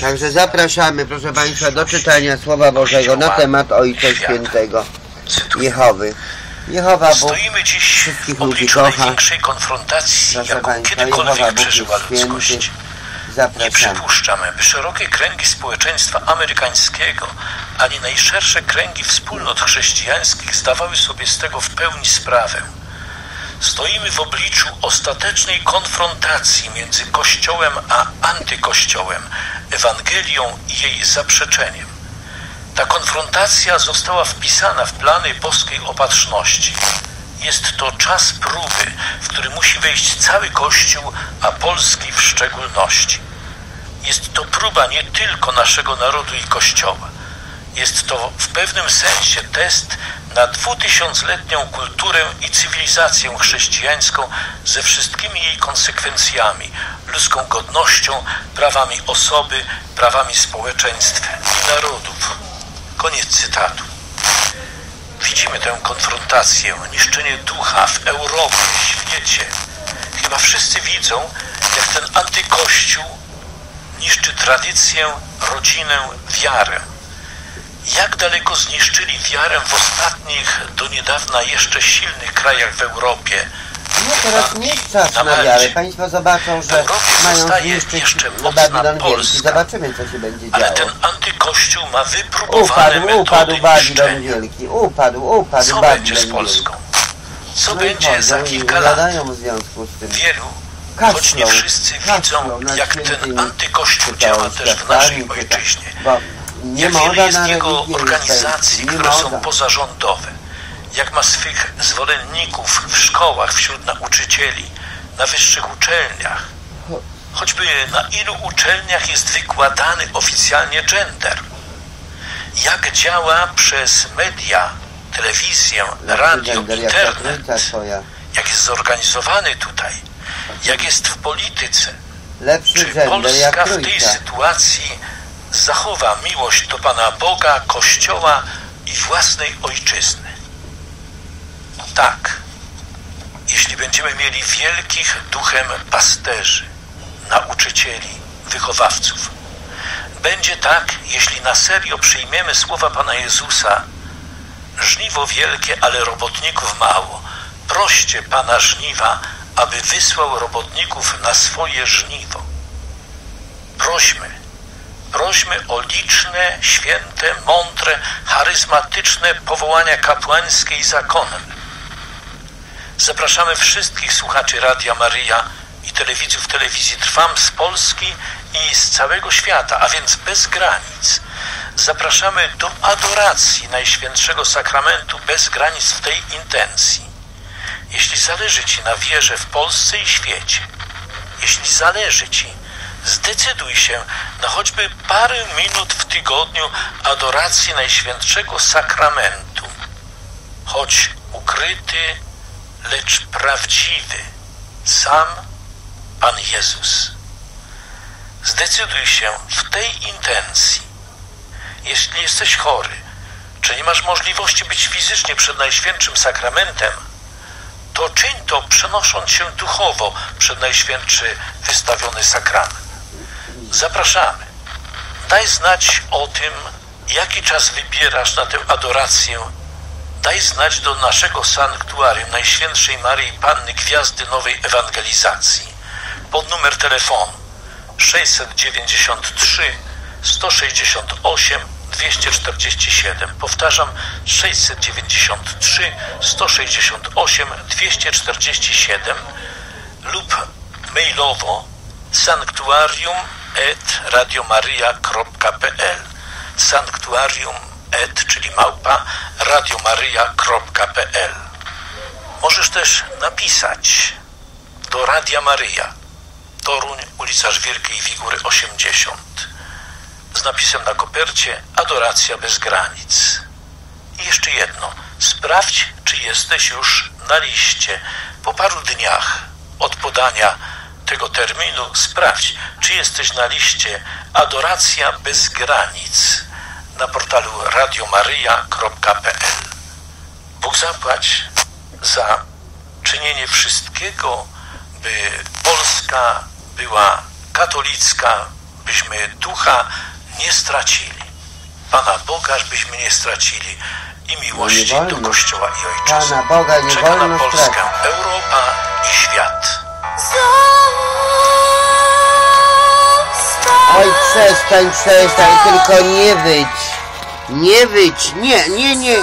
Także zapraszamy, proszę Państwa, do czytania Słowa Bożego na temat Ojca Świętego Jehowy. Jehowa Bóg Stoimy dziś wszystkich w ludzi obliczu kocha. największej konfrontacji, Proszę jaką Państwa, Jehowa kiedykolwiek Bóg jest święty. ludzkość. Nie Zapraszamy. przypuszczamy, by szerokie kręgi społeczeństwa amerykańskiego, ani najszersze kręgi wspólnot chrześcijańskich zdawały sobie z tego w pełni sprawę. Stoimy w obliczu ostatecznej konfrontacji między Kościołem a antykościołem, Ewangelią i jej zaprzeczeniem. Ta konfrontacja została wpisana w plany boskiej opatrzności. Jest to czas próby, w który musi wejść cały Kościół, a polski w szczególności. Jest to próba nie tylko naszego narodu i Kościoła. Jest to w pewnym sensie test na dwutysiącletnią kulturę i cywilizację chrześcijańską ze wszystkimi jej konsekwencjami, ludzką godnością, prawami osoby, prawami społeczeństwa i narodów. Koniec cytatu. Widzimy tę konfrontację, niszczenie ducha w Europie, w świecie. Chyba wszyscy widzą, jak ten antykościół niszczy tradycję, rodzinę, wiarę. Jak daleko zniszczyli wiarę w ostatnich, do niedawna jeszcze silnych krajach w Europie. No teraz nie jest czas Na wiarę. Państwo zobaczą, że mają zniszczyć jeszcze Babilon Wielki. Zobaczymy, co się będzie Ale działo. ten antykościół ma wypróbowane Upadł, upadł Babilon. Wielki. Upadł, upadł Co Babilon będzie z. Polską? Co No będzie za kilka lat? w związku z tym. Wielu, choć nie Kaszlą, wszyscy kaszlą widzą, jak ten antykościół działa też w naszej ojczyźnie. Nie Jak moda wiele jest jego organizacji, które są pozarządowe. Jak ma swych zwolenników w szkołach, wśród nauczycieli, na wyższych uczelniach. Choćby na ilu uczelniach jest wykładany oficjalnie gender. Jak działa przez media, telewizję, radio, internet jak jest zorganizowany tutaj, jak jest w polityce. Czy Polska w tej sytuacji zachowa miłość do Pana Boga, Kościoła i własnej ojczyzny? Tak, jeśli będziemy mieli wielkich duchem pasterzy, nauczycieli, wychowawców. Będzie tak, jeśli na serio przyjmiemy słowa Pana Jezusa, żniwo wielkie, ale robotników mało. Proście Pana żniwa, aby wysłał robotników na swoje żniwo. Prośmy, prośmy o liczne, święte, mądre, charyzmatyczne powołania kapłańskie i zakonne. Zapraszamy wszystkich słuchaczy Radia Maryja i telewidzów telewizji Trwam z Polski i z całego świata, a więc bez granic. Zapraszamy do adoracji Najświętszego Sakramentu bez granic w tej intencji. Jeśli zależy Ci na wierze w Polsce i świecie, jeśli zależy Ci, zdecyduj się na choćby parę minut w tygodniu adoracji Najświętszego Sakramentu, choć ukryty, lecz prawdziwy, sam Pan Jezus. Zdecyduj się w tej intencji. Jeśli jesteś chory, czy nie masz możliwości być fizycznie przed Najświętszym Sakramentem, to czyń to przenosząc się duchowo przed Najświętszy wystawiony sakrament. Zapraszamy. Daj znać o tym, jaki czas wybierasz na tę adorację. Daj znać do naszego sanktuarium Najświętszej Maryi Panny Gwiazdy Nowej Ewangelizacji pod numer telefonu 693 168 247. Powtarzam 693 168 247 lub mailowo sanktuarium et radiomaria.pl sanktuarium et, czyli małpa radiomaria.pl Możesz też napisać do Radia Maryja Toruń, ulica Żwirki i Wigury 80 z napisem na kopercie Adoracja bez granic. I jeszcze jedno. Sprawdź, czy jesteś już na liście. Po paru dniach od podania tego terminu sprawdź, czy jesteś na liście Adoracja bez granic na portalu radiomaria.pl. Bóg zapłać za czynienie wszystkiego, by Polska była katolicka, byśmy ducha nie stracili. Pana Boga, byśmy nie stracili i miłości do Kościoła i Ojczyzny. Pana Boga nie Czeka wolno na Polskę. Europa i świat. przestań, przestań, tylko nie wyć. Nie wyć, nie, nie, nie.